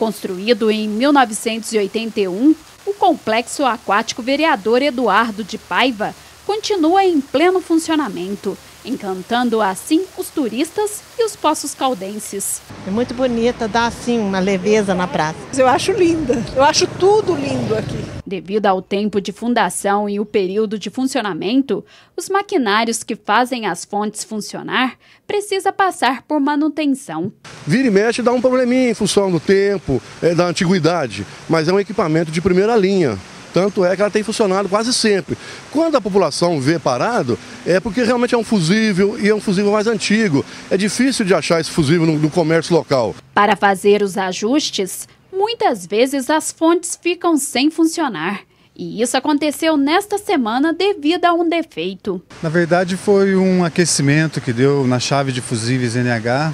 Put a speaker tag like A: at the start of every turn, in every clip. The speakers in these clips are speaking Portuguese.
A: Construído em 1981, o complexo aquático vereador Eduardo de Paiva continua em pleno funcionamento, encantando assim os turistas e os poços caldenses.
B: É muito bonita, dá assim uma leveza na praça.
C: Eu acho linda, eu acho tudo lindo aqui.
A: Devido ao tempo de fundação e o período de funcionamento, os maquinários que fazem as fontes funcionar precisa passar por manutenção.
D: Vira e mexe dá um probleminha em função do tempo, é, da antiguidade, mas é um equipamento de primeira linha. Tanto é que ela tem funcionado quase sempre. Quando a população vê parado, é porque realmente é um fusível e é um fusível mais antigo. É difícil de achar esse fusível no, no comércio local.
A: Para fazer os ajustes, muitas vezes as fontes ficam sem funcionar. E isso aconteceu nesta semana devido a um defeito.
E: Na verdade, foi um aquecimento que deu na chave de fusíveis NH.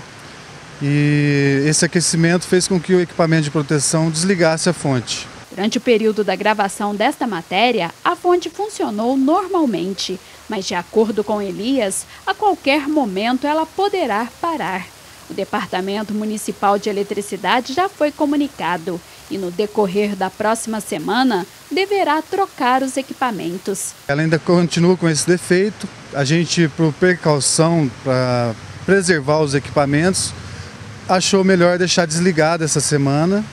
E: E esse aquecimento fez com que o equipamento de proteção desligasse a fonte.
A: Durante o período da gravação desta matéria, a fonte funcionou normalmente, mas de acordo com Elias, a qualquer momento ela poderá parar. O Departamento Municipal de Eletricidade já foi comunicado e, no decorrer da próxima semana, deverá trocar os equipamentos.
E: Ela ainda continua com esse defeito. A gente, por precaução, para preservar os equipamentos, achou melhor deixar desligado essa semana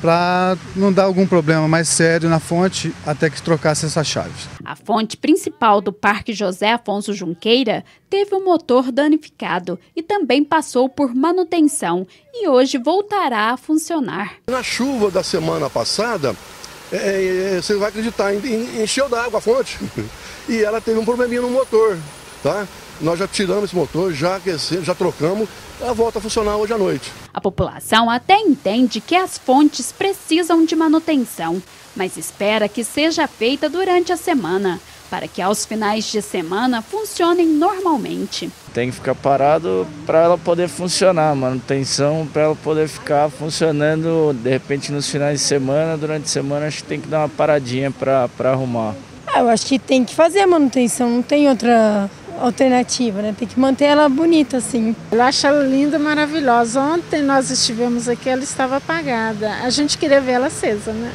E: para não dar algum problema mais sério na fonte até que trocasse essa chave.
A: A fonte principal do Parque José Afonso Junqueira teve o um motor danificado e também passou por manutenção e hoje voltará a funcionar.
D: Na chuva da semana passada, é, é, é você vai acreditar, encheu d'água a fonte e ela teve um probleminha no motor, tá? Nós já tiramos esse motor, já aquecemos, já trocamos, ela volta a funcionar hoje à noite.
A: A população até entende que as fontes precisam de manutenção, mas espera que seja feita durante a semana, para que aos finais de semana funcionem normalmente.
F: Tem que ficar parado para ela poder funcionar, manutenção para ela poder ficar funcionando de repente nos finais de semana, durante a semana acho que tem que dar uma paradinha para arrumar.
G: Ah, eu acho que tem que fazer a manutenção, não tem outra alternativa, né? Tem que manter ela bonita assim.
H: Eu acho ela linda, maravilhosa. Ontem nós estivemos aqui, ela estava apagada. A gente queria ver ela acesa, né?